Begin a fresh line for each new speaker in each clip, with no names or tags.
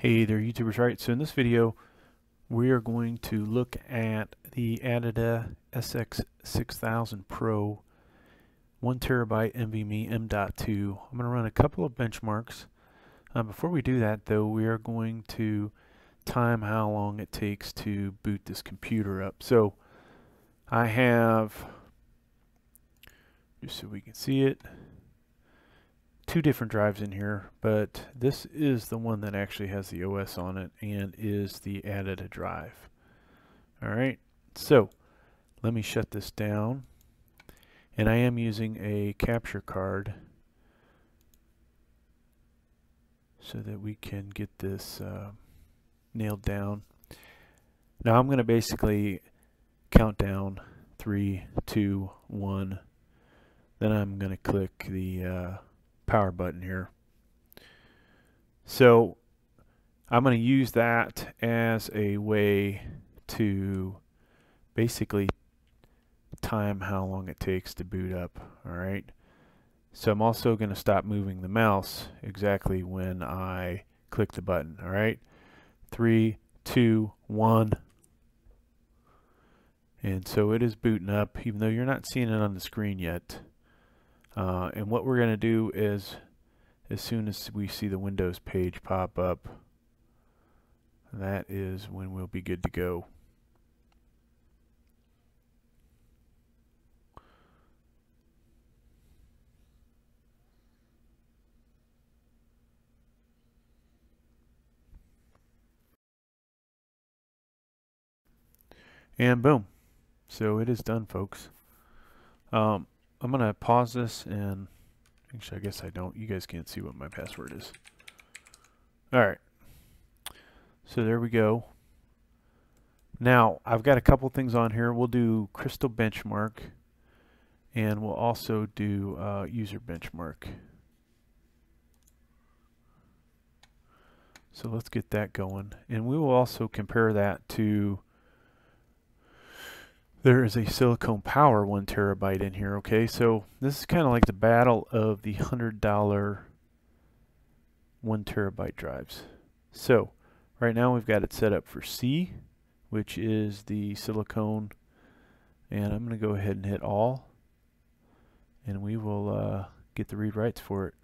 Hey there YouTubers, right? So in this video we are going to look at the Adata SX6000 Pro 1 terabyte NVMe M.2. I'm going to run a couple of benchmarks. Uh, before we do that though we are going to time how long it takes to boot this computer up. So I have, just so we can see it, two different drives in here, but this is the one that actually has the OS on it and is the Adata drive. Alright, so let me shut this down. And I am using a capture card so that we can get this uh, nailed down. Now I'm going to basically count down three, two, one. Then I'm going to click the uh, power button here. So I'm going to use that as a way to basically time how long it takes to boot up. All right. So I'm also going to stop moving the mouse exactly when I click the button. All right. Three, two, one. And so it is booting up, even though you're not seeing it on the screen yet. Uh, and what we're going to do is, as soon as we see the Windows page pop up, that is when we'll be good to go. And boom. So it is done, folks. Um, I'm going to pause this and actually I guess I don't. You guys can't see what my password is. Alright. So there we go. Now, I've got a couple things on here. We'll do crystal benchmark and we'll also do uh, user benchmark. So let's get that going. And we will also compare that to there is a Silicon Power one terabyte in here okay? So this is kind of like the battle of the hundred dollar one terabyte drives. So right now we've got it set up for C which is the Silicon and I'm going to go ahead and hit all and we will uh, get the read writes for it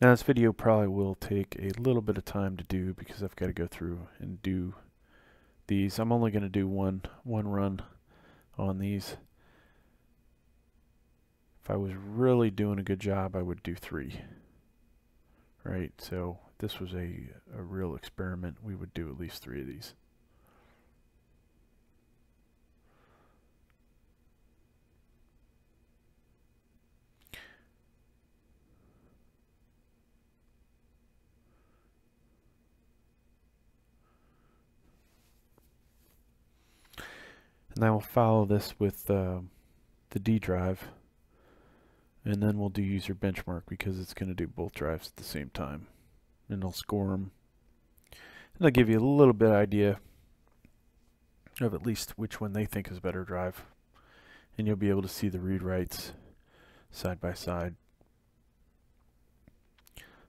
Now this video probably will take a little bit of time to do because I've got to go through and do these. I'm only going to do one one run on these. If I was really doing a good job, I would do three. Right, so this was a, a real experiment. We would do at least three of these. And I will follow this with uh, the D drive. And then we'll do user benchmark because it's going to do both drives at the same time. And it'll score them. And they'll give you a little bit idea of at least which one they think is a better drive. And you'll be able to see the read writes side by side.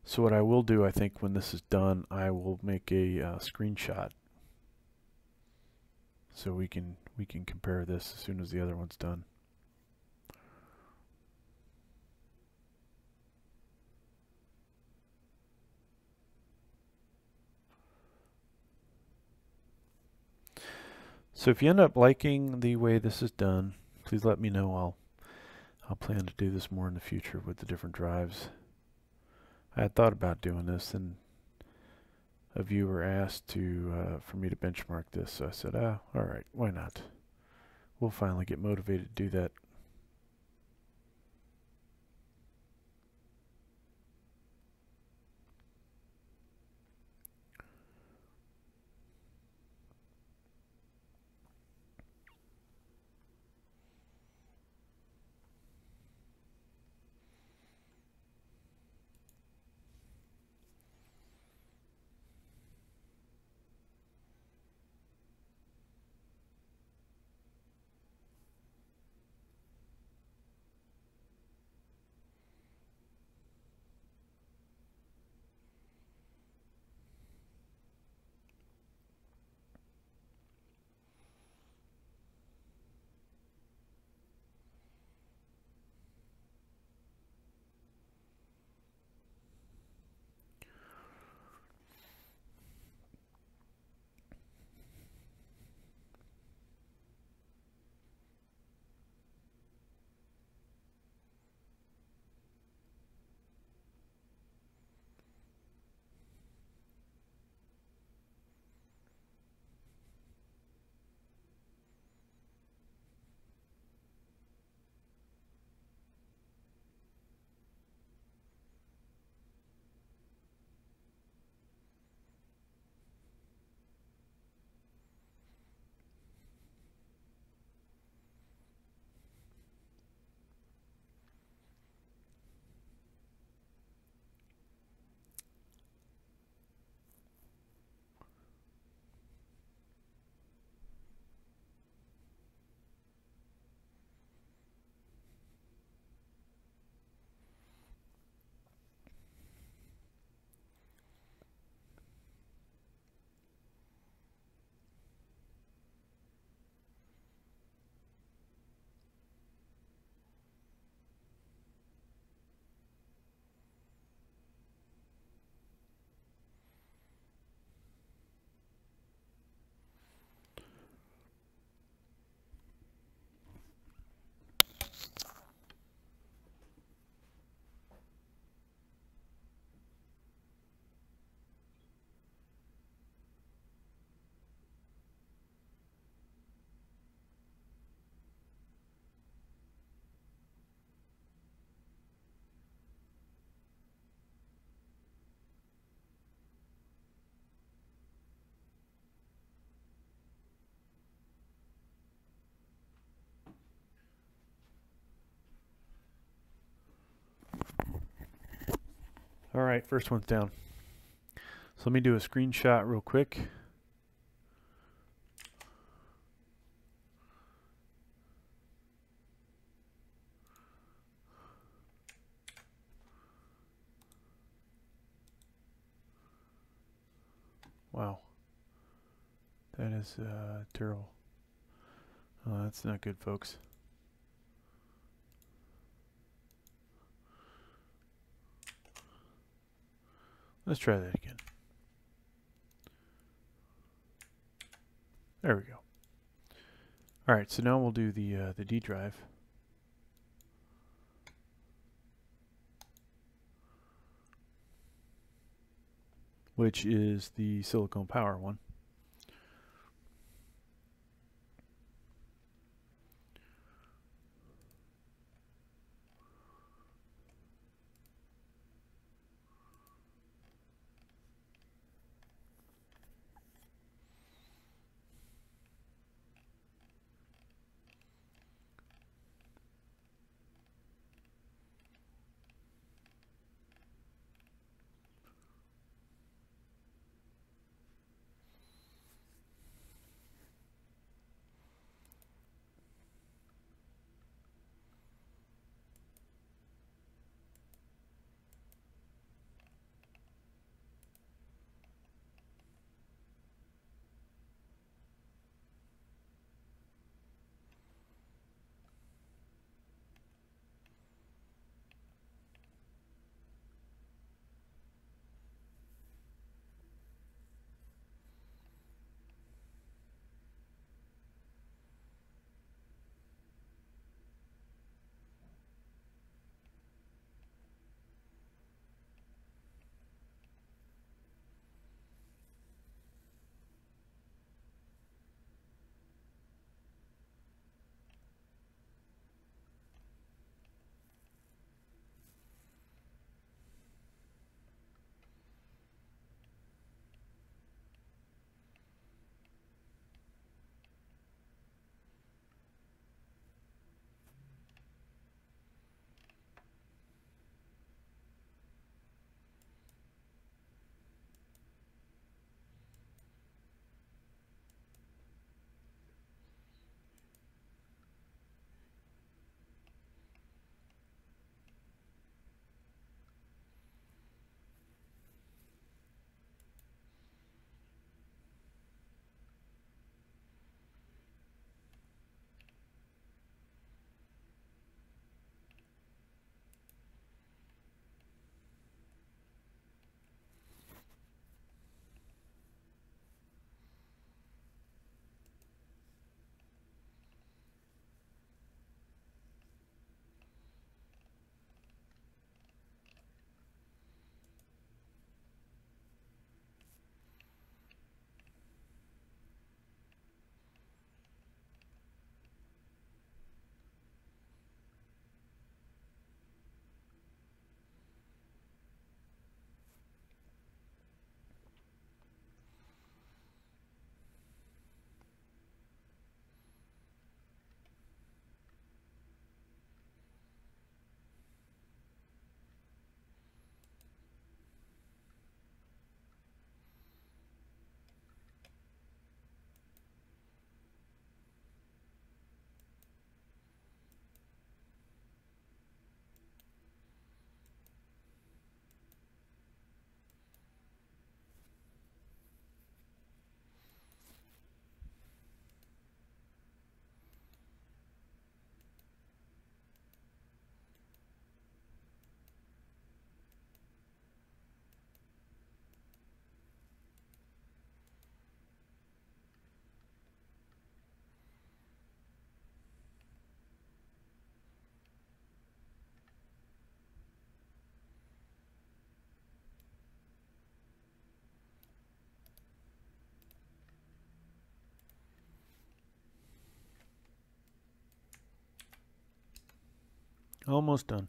So what I will do, I think, when this is done, I will make a uh, screenshot so we can we can compare this as soon as the other one's done. So if you end up liking the way this is done, please let me know. I'll I'll plan to do this more in the future with the different drives. I had thought about doing this and a viewer asked to uh, for me to benchmark this, so I said, ah, all right, why not? We'll finally get motivated to do that. Alright, first one's down. So let me do a screenshot real quick. Wow. That is uh, terrible. Oh, that's not good, folks. Let's try that again. There we go. All right, so now we'll do the uh, the D drive. which is the Silicon Power one. Almost done.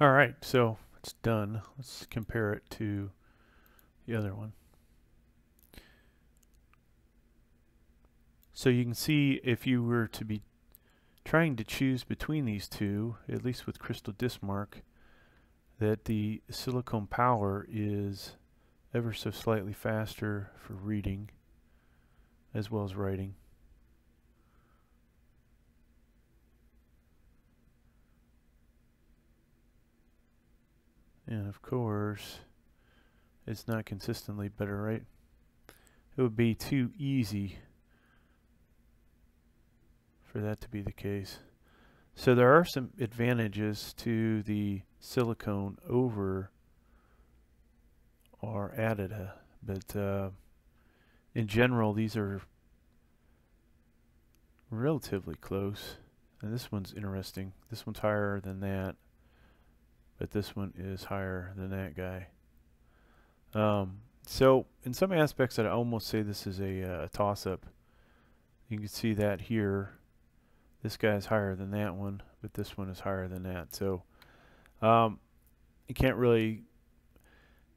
All right, so it's done. Let's compare it to the other one. So you can see if you were to be trying to choose between these two, at least with CrystalDiskMark, that the Silicon Power is ever so slightly faster for reading as well as writing. And of course, it's not consistently better, right? It would be too easy for that to be the case. So there are some advantages to the Silicon over our Adata, but uh, in general these are relatively close. And this one's interesting. This one's higher than that, but this one is higher than that guy. Um, so in some aspects I'd almost say this is a, uh, toss-up. You can see that here. This guy is higher than that one, but this one is higher than that. So um, you can't really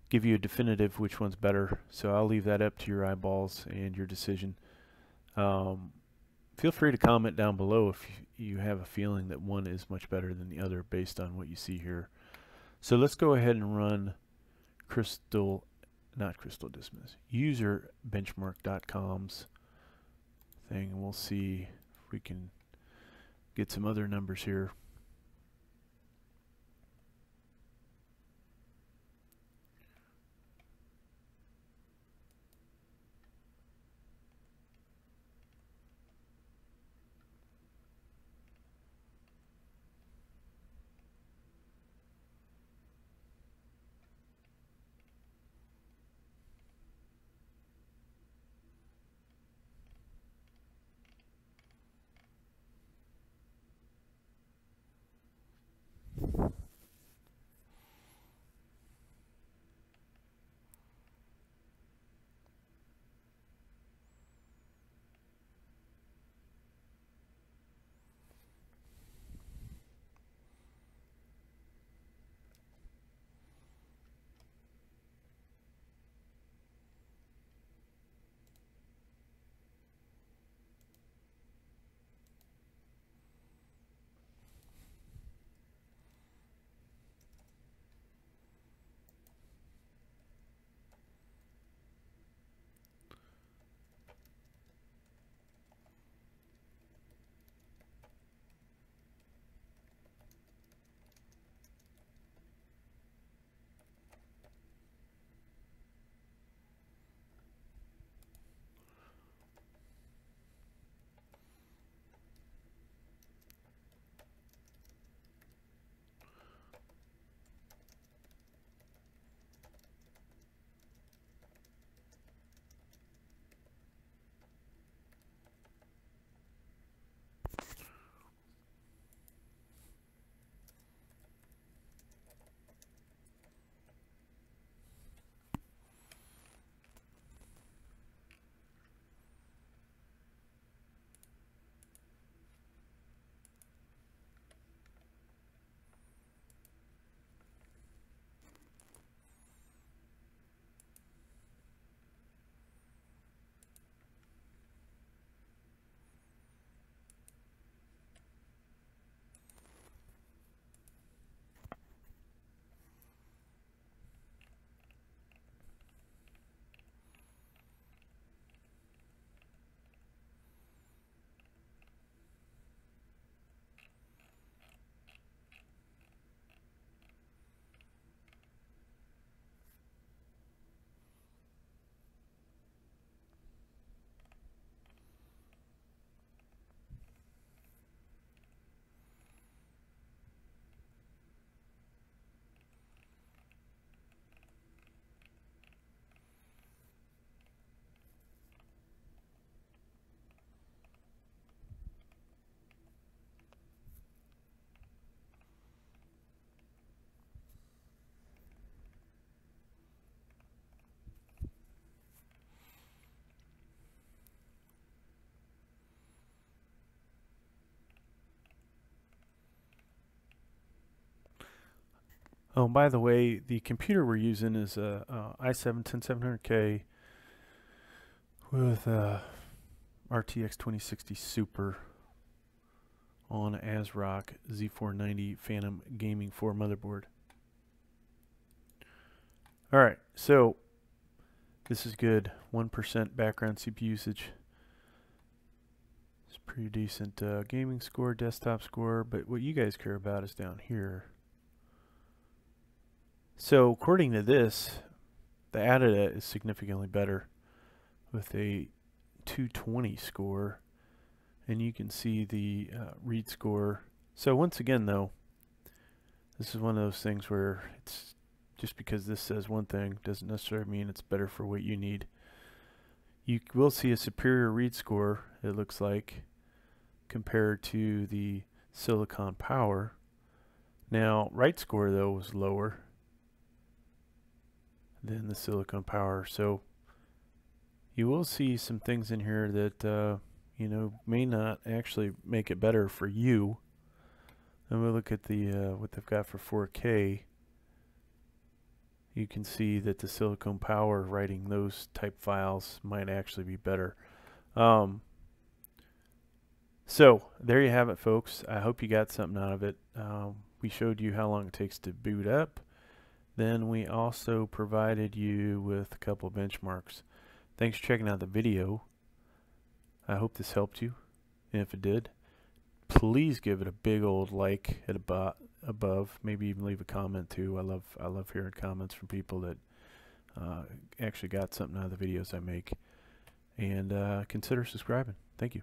give you a definitive which one's better. So I'll leave that up to your eyeballs and your decision. Um, feel free to comment down below if you have a feeling that one is much better than the other based on what you see here. So let's go ahead and run Crystal, not Crystal Dismiss, user userbenchmark.com's thing and we'll see if we can get some other numbers here. Oh, by the way, the computer we're using is a, a i7 10700K with uh, a RTX 2060 Super on ASRock Z490 Phantom Gaming 4 motherboard. Alright, so this is good. 1% background CPU usage. It's pretty decent uh, gaming score, desktop score, but what you guys care about is down here. So according to this, the Adata is significantly better with a 220 score and you can see the uh, read score. So once again though, this is one of those things where it's just because this says one thing doesn't necessarily mean it's better for what you need. You will see a superior read score, it looks like, compared to the Silicon Power. Now, write score though was lower than the Silicon Power, so you will see some things in here that uh, you know may not actually make it better for you. And we look at the uh, what they've got for 4K. You can see that the Silicon Power writing those type files might actually be better. Um, so there you have it, folks. I hope you got something out of it. Um, we showed you how long it takes to boot up. Then we also provided you with a couple benchmarks. Thanks for checking out the video. I hope this helped you. And if it did, please give it a big old like at about above. Maybe even leave a comment too. I love I love hearing comments from people that uh, actually got something out of the videos I make. And uh, consider subscribing. Thank you.